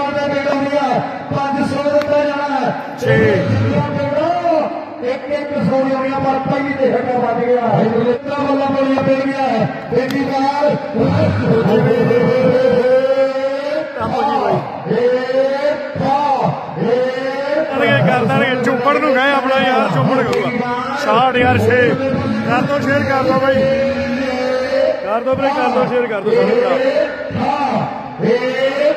ਬਾਲ ਦਾ ਮੇਲਾ 500 ਦਿੱਤਾ ਜਾਣਾ ਹੈ ਛੇ। ਇੱਕ ਇੱਕ ਸੌ ਰੁਪਇਆ ਪਰ ਪਹਿਲੀ ਦੇ ਹੱਕਾ ਵੱਜ ਗਿਆ ਹਿੰਦੁਸਤਾਨ ਵੱਲੋਂ ਬੋਲੀਆਂ ਪੈ ਗਿਆ ਬੇਟੀ ਬਾਲ ਟੱਪ ਜੀ ਬਾਈ। ਏ ਫਾ ਏ ਅਰੇ ਕਰ ਦੇਣਗੇ ਚੁੱਪੜ ਨੂੰ ਗਏ ਆਪਣਾ ਯਾਰ ਚੁੱਪੜ ਗਊਗਾ 60 ਯਾਰ 6 ਕਰ ਦੋ ਸ਼ੇਅਰ ਕਰ ਦੋ ਬਾਈ ਕਰ ਦੋ ਵੀਰੇ ਕਰ ਦੋ ਸ਼ੇਅਰ ਕਰ ਦੋ ਸਾਰੇ ਭਰਾ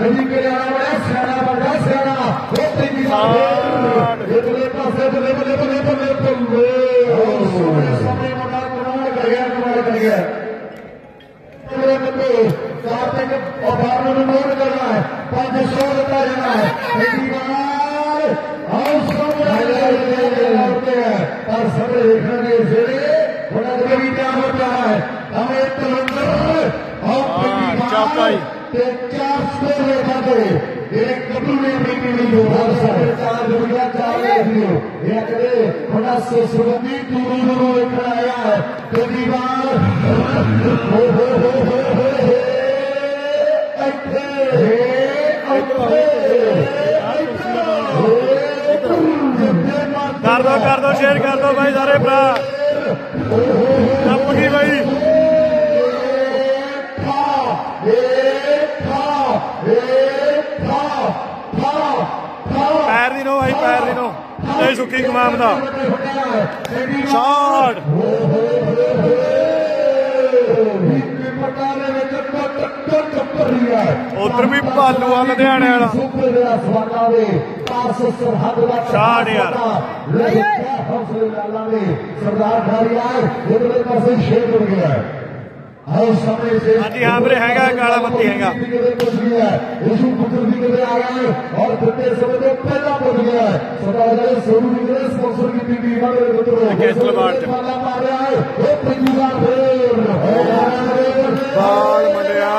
ਰਵੀ ਕਰਿਆਣਾ ਬੜਾ ਸਿਆਣਾ ਵੱਡਾ ਸਿਆਣਾ ਉਹ ਤੇਰੀ ਸਾਠ। ਇਧਰਲੇ ਪਾਸੇ ਬੱਲੇ ਬੱਲੇ ਬੱਲੇ ਬੱਲੇ ਬੱਲੇ ਸੋਹਣੇ ਸੋਹਣੇ ਮੁੰਡਾ ਕਮਾਲ ਕਰ ਗਿਆ ਕਮਾਲ ਕਰ ਗਿਆ ਮੇਰੇ ਬੰਦੇ ਕਾਰਤਿਕ ਅਭਾਰ ਨੂੰ ਨੋਟ ਕਰਨਾ ਹੈ 500 ਦਿੱਤਾ ਜਾਣਾ ਹੈ ਤੇਰੀ ਬਾਲ ਆਉ ਸਾਹਮਣੇ ਪਰ ਸਾਰੇ ਦੇਖਣਗੇ ਜਿਹੜੇ ਉਹਨਾਂ ਦੇ ਵੀ ਕਿਆ ਹੋ ਰਿਹਾ ਹੈ ਹਮੇ ਤਲੰਦਰ ਆਉ कर दो कर दो शेयर कर दो भाई सारे भरा ਪੈਰ ਦੀ ਨੋ ਬਾਈ ਪੈਰ ਦੀ ਨੋ। ਇਹ ਸੁੱਕੀ ਕਮਾਮ ਦਾ। ਸ਼ਾਟ। ਉਧਰ ਵੀ ਭਾਲੂ ਆ ਲੁਧਿਆਣੇ ਵਾਲਾ। ਸ਼ਾਟ ਯਾਰ। ਸਰਦਾਰ ਖਾਰੀਆ ਇਧਰਲੇ ਪਾਸੇ ਸ਼ੇਰ ਹੋ ਗਿਆ ਹਾਂਜੀ ਆਮਰੇ ਹੈਗਾ ਕਾਲਾ ਬੱਤੀ ਹੈਗਾ ਯਿਸੂ ਪੁੱਤਰ ਦੀ ਕਦੇ ਆ ਗਏ ਔਰ ਦਿੱਤੇ ਸਮੇਂ ਤੋਂ ਪਹਿਲਾਂ ਪਹੁੰਚ ਗਿਆ ਸਦਾ ਜਿਹੜੇ ਸੋਰੂ ਦੀ ਕਦੇ ਸਪਾਂਸਰ ਕੀਤੀ ਦੀ ਇਹਨਾਂ ਦੇ ਪੁੱਤਰ ਕੈਸਲ ਵਾਰਡ ਪਾਲਾ ਪਾ ਰਿਹਾ ਹੈ ਉਹ ਪੰਜੀ ਦਾ ਫੇਰ ਬਾਲ ਮੰਡਿਆ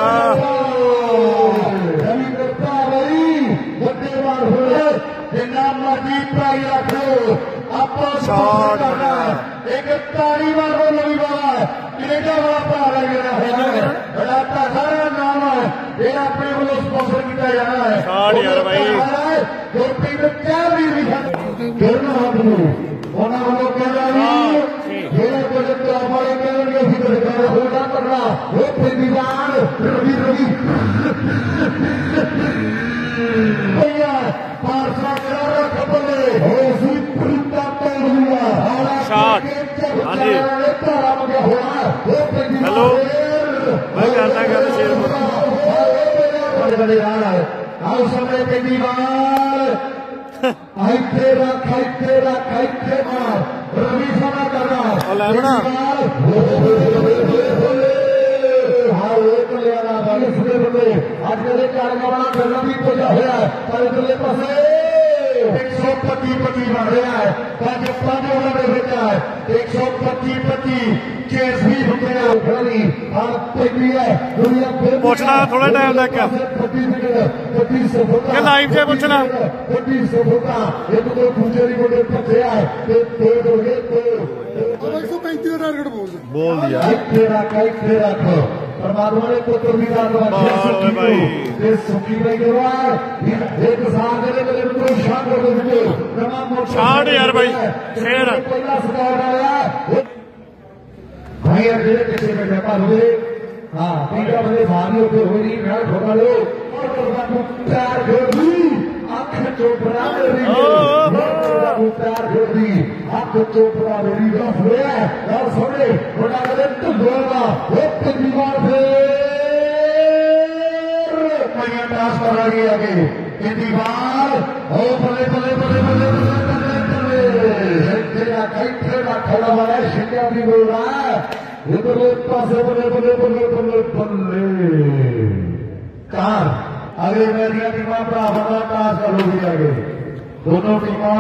ਹੈਲੀਕਾਪਟਰ ਰਹੀ ਵੱਡੇ ਵਾਰ ਹੋਏ ਜਿੰਨਾ ਮਰਜੀ ਪਾਈ ਰੱਖੋ ਆਪਾਂ ਸ਼ਾਟ ਬਣਾ ਇੱਕ ਤਾੜੀ ਮਾਰੋ ਲਵੀ ਬਾਲਾ ਕੈਨੇਡਾ ਵੱਲੋਂ ਸਪਾਂਸਰ ਕੀਤਾ ਜਾਣਾ ਹੈ ਸ਼ਾਟ ਯਾਰ ਬਾਈ। ਗੁਰਪ੍ਰੀਤ ਕਿਆ ਵੀ ਨਹੀਂ ਗਿਰਨਾ ਹੱਥ ਨੂੰ ਉਹਨਾਂ ਵੱਲੋਂ ਕਹਿੰਦਾ ਵੀ ਜਿਹੜੇ ਕੁਝ ਕਲਾਬ ਵਾਲੇ ਕਹਿਣਗੇ ਅਸੀਂ ਕੁਝ ਕਰ ਹੋਣਾ ਕਰਨਾ ਉਹ ਪ੍ਰੀਤੀਦਾਨ ਰਵੀ ਰਵੀ ଆଉ ସମୟ କେବି ମାର ଆଇଠେ ରାଖ ଆଇଠେ ରାଖ ଆଇଠେ ମାର ରବି ସମା କର ଓଲା ଏଣା आज मेरे कार्यक्रम धर्म की पूजा होया पवित्र पासे एक सौ पति पति बढ़ रहा है। भाजपा ने उन्होंने भेजा है। एक सौ पति पति केस ਪੁੱਛਣਾ ਥੋੜ੍ਹਾ time ਤੱਕ। 25 ਮਿੰਟ 25 ਫੁੱਟਾ ਕਿ live 'ਚ ਪੁੱਛਣਾ? 25 ਫੁੱਟਾ ਇੱਕ ਤੋਂ ਦੂਜੇ ਦੀ ਮੁੰਡੇ ਭੱਜਿਆ ਹੈ ਤੇ ਦੋ ਹੋ ਗਏ ਦੋ 135 ਦਾ ਟਾਰਗੇਟ ਬੋਲਦਾ ਬੋਲ ਦਿਆ ਇੱਥੇ ਰੱਖ ਇੱਥੇ ਰੱਖ ਪਰਮਾਤਮਾ ਨੇ ਪੁੱਤਰ ਵੀ ਦਾ ਬਾਲ ਓਏ ਬਾਈ। ਤੇ ਸੁਖੀ ਬਾਈ ਗਰਵਾਲ ਇੱਕ ਸਾਲ ਦੇ ਮੇਰੇ ਨੂੰ ਸ਼ਾਨ ਕਰ ਦਿੱਤੇ ਨਵਾਂ ਮੋਟਰ ਸ਼ਾਟ आगे से जैसे मैं कहता हूँ हाँ पीड़ा बने भारियों के हो रही मैं थोड़ा लो और तो करना को प्यार कर दी आँख चोपड़ा तो मेरी को प्यार कर दी आँख चोपड़ा मेरी का फ्रेया और सोने बड़ा गलत तो बोलना वो तो बीमार थे मैं डांस करा गई आगे। ये दीवार ओ पले पले पले पले पले पले पले। तेरा कई तेरा खड़ा वाला शिक्षा भी बोल रहा ভেতরের পাশে বলে বলে বলে বলে বললে কার? আগে মেরিয়া টিমাটা আপনার কাজ চালু হয়ে আগে? কোন টিমা